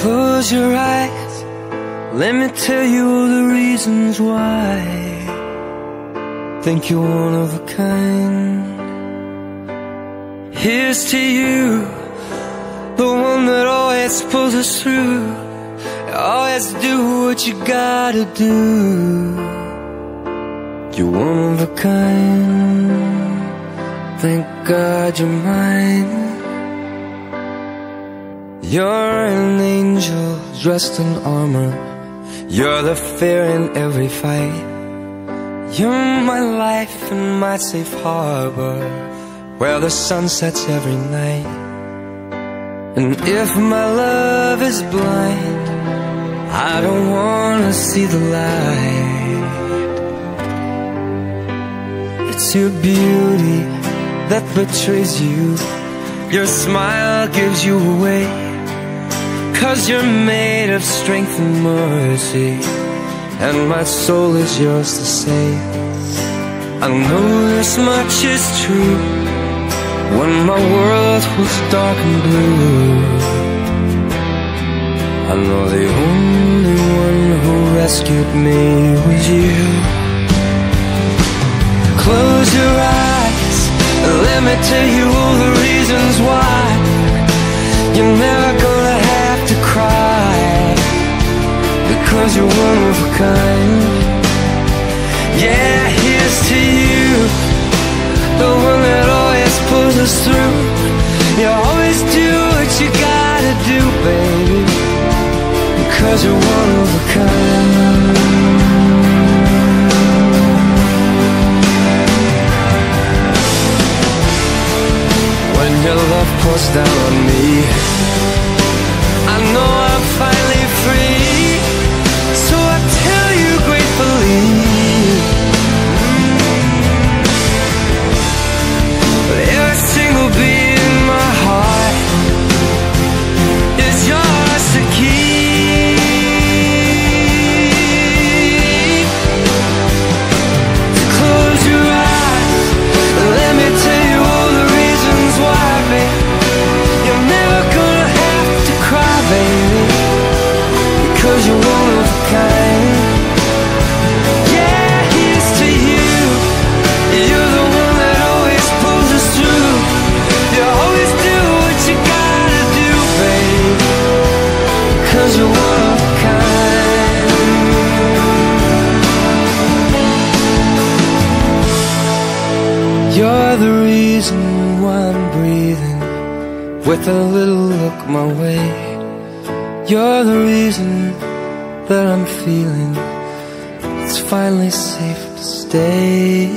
Close your eyes, let me tell you all the reasons why. Think you're one of a kind. Here's to you, the one that always pulls us through. Always do what you gotta do. You're one of a kind. Thank God you're mine. You're an angel dressed in armor. You're the fear in every fight. You're my life and my safe harbor, where the sun sets every night. And if my love is blind, I don't wanna see the light. It's your beauty that betrays you. Your smile gives you away. Cause you're made of strength and mercy And my soul is yours to save. I know this much is true. When my world was dark and blue I know the only one who rescued me was you. Close your eyes Let me tell you all the us through. You always do what you gotta do, baby Because you're one of a kind When your love pours down on me I know I'm You're the reason why I'm breathing. With a little look my way You're the reason that I'm feeling. It's finally safe to stay